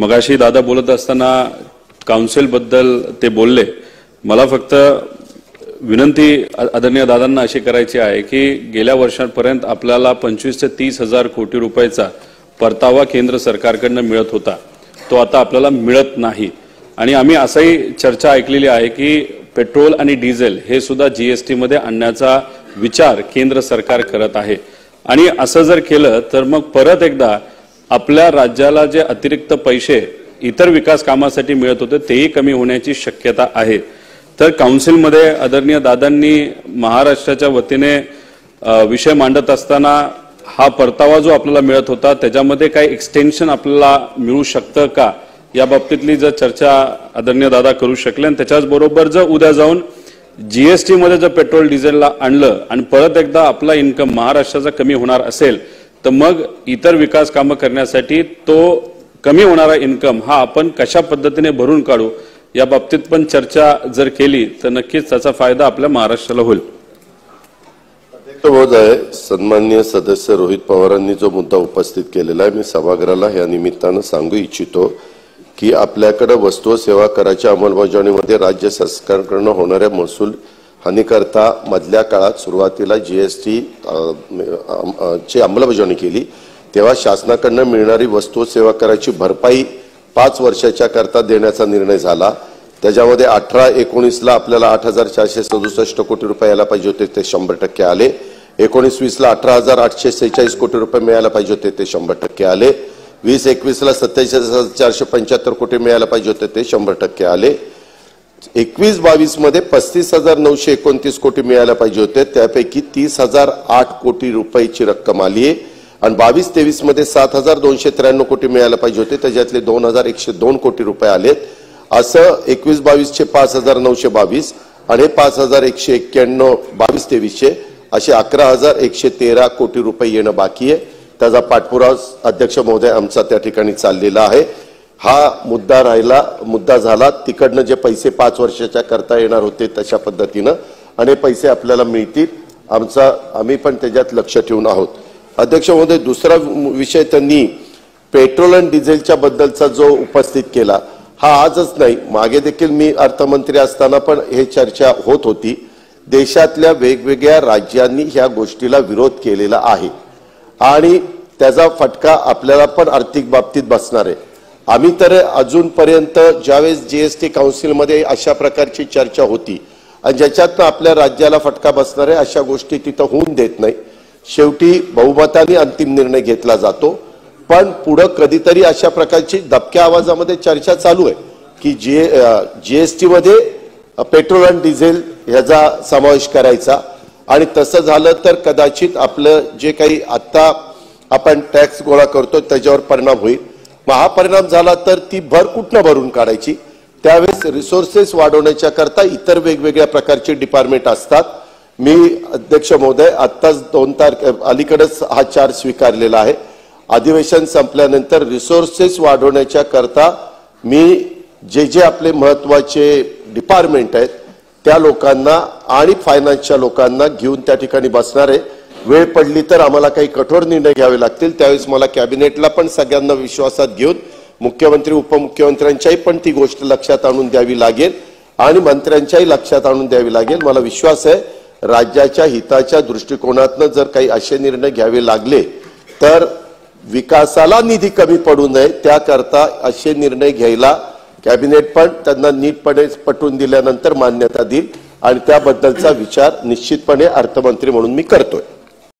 मगाशी दादा बोलत असताना काउन्सिलबद्दल ते बोलले. मला फक्त विनंती आदरणीय दादांना अशी करायची आहे की गेल्या वर्षांपर्यंत आपल्याला पंचवीस ते तीस हजार कोटी रुपयाचा परतावा केंद्र सरकारकडनं मिळत होता. तो आता आपल्याला मिळत नाही. आणि आम्ही असंही चर्चा ऐकलेली आहे की पेट्रोल आणि डिझेल हे सुद्धा जीएसटीमध्ये आणण्याचा विचार केंद्र सरकार करत आहे. आणि असं जर केलं तर मग परत एकदा आपल्या राज्याला जे अतिरिक्त पैसे इतर विकास कामासाठी मिळत होते तेही कमी होण्याची शक्यता आहे. तर काउन्सिलमध्ये आदरणीय दादांनी महाराष्ट्राच्या वतीने विषय मांडत असताना हा परतावा जो आपल्याला मिळत होता त्याच्यामध्ये काही एक्सटेन्शन आपल्याला मिळू शकतं का? या बाबतीतली जर चर्चा आदरणीय दादा करू शकले आणि त्याच्याचबरोबर जर उद्या जाऊन जीएसटीमध्ये जर पेट्रोल डिझेलला आणलं आणि परत एकदा आपला इन्कम महाराष्ट्राचा कमी होणार असेल तर मग इतर विकास कामं करण्यासाठी तो कमी होणारा इन्कम हा आपण कशा पद्धतीने भरून काढू या बाबतीत पण चर्चा जर केली तर नक्कीच त्याचा फायदा आपल्या महाराष्ट्राला होईल. आहे सन्मान्य सदस्य रोहित पवारांनी जो मुद्दा उपस्थित केलेला आहे मी सभागृहाला या निमित्तानं सांगू इच्छितो की आपल्याकडे वस्तू सेवा कराच्या अंमलबजावणीमध्ये राज्य सरकारकडनं होणाऱ्या महसूल हानीकरता मधल्या काळात सुरुवातीला जी एस टी ची अंमलबजावणी केली. तेव्हा शासनाकडनं मिळणारी वस्तू सेवा कराची भरपाई पाच वर्षाच्या करता देण्याचा निर्णय झाला. त्याच्यामध्ये अठरा एकोणीसला आपल्याला आठ हजार चारशे सदुसष्ट कोटी रुपये यायला पाहिजे होते ते शंभर टक्के आले. एकोणीस वीसला अठरा हजार आठशे सेहेचाळीस कोटी रुपये मिळायला पाहिजे होते ते शंभर टक्के आले. वीस एकवीसला सत्याऐंशी हजार चारशे पंच्याहत्तर कोटी मिळायला पाहिजे होते ते शंभर टक्के आले. एकवीस बावीसमध्ये पस्तीस हजार नऊशे एकोणतीस कोटी मिळायला पाहिजे होते. त्यापैकी तीस हजार आठ कोटी रुपयाची रक्कम आली आहे. आणि बावीस तेवीसमध्ये सात हजार दोनशे त्र्याण्णव कोटी मिळायला पाहिजे होते. त्याच्यातले दोन हजार एकशे दोन कोटी रुपये आलेत. असं एकवीस बावीसचे पाच हजार नऊशे बावीस आणि पाच हजार एकशे एक्क्याण्णव बावीस तेवीसचे असे अकरा हजार एकशे तेरा कोटी रुपये येणं बाकी आहे. त्याचा पाठपुरावा अध्यक्ष महोदय आमचा त्या ठिकाणी चाललेला आहे. हा मुद्दा राहिला मुद्दा झाला. तिकडनं जे पैसे पाच वर्षाच्या करता येणार होते तशा पद्धतीनं आणि पैसे आपल्याला मिळतील आमचा आम्ही पण त्याच्यात लक्ष ठेवून आहोत. अध्यक्ष महोदय दुसरा विषय त्यांनी पेट्रोल आणि डिझेलच्या बद्दलचा जो उपस्थित केला हा आजच नाही मागे देखील मी अर्थमंत्री असताना पण हे चर्चा होत होती. देशातल्या वेगवेगळ्या राज्यांनी ह्या गोष्टीला विरोध केलेला आहे. आणि त्याचा फटका आपल्याला पण आर्थिक बाबतीत बसणार आहे. आम्ही तर अजूनपर्यंत ज्यावेळेस जी एस टी काउन्सिलमध्ये अशा प्रकारची चर्चा होती आणि ज्याच्यातनं आपल्या राज्याला फटका बसणार आहे अशा गोष्टी तिथं होऊन देत नाही. शेवटी बहुमताने अंतिम निर्णय घेतला जातो. पण पुढं कधीतरी अशा प्रकारची दबक्या आवाजामध्ये चर्चा चालू आहे की जी जी एस टीमध्ये पेट्रोल आणि डिझेल ह्याचा समावेश करायचा. आणि तसं झालं तर कदाचित आपलं जे काही आत्ता आपण टॅक्स गोळा करतो त्याच्यावर परिणाम होईल. मग हा परिणाम झाला तर ती भर कुठनं भरून काढायची? त्यावेळेस रिसोर्सेस वाढवण्याच्या करता इतर वेगवेगळ्या प्रकारचे डिपार्टमेंट असतात. मी अध्यक्ष महोदय आत्ताच दोन तारखे अलीकडेच हा चार्ज स्वीकारलेला आहे. अधिवेशन संपल्यानंतर रिसोर्सेस वाढवण्याच्या करता मी जे जे आपले महत्त्वाचे डिपार्टमेंट आहेत त्या लोकांना आणि फायनान्सच्या लोकांना घेऊन त्या ठिकाणी बसणार आहे. वेळ पडली तर आम्हाला काही कठोर निर्णय घ्यावे लागतील. त्यावेळेस मला कॅबिनेटला पण सगळ्यांना विश्वासात घेऊन मुख्यमंत्री उपमुख्यमंत्र्यांच्याही पण ती गोष्ट लक्षात आणून द्यावी लागेल आणि मंत्र्यांच्याही लक्षात आणून द्यावी लागेल. मला विश्वास आहे राज्याच्या हिताच्या दृष्टिकोनातनं जर काही असे निर्णय घ्यावे लागले तर विकासाला निधी कमी पडू नये. त्याकरता असे निर्णय घ्यायला कॅबिनेट पण त्यांना नीटपणे पटवून दिल्यानंतर मान्यता देईल आणि त्याबद्दलचा विचार निश्चितपणे अर्थमंत्री म्हणून मी करतोय.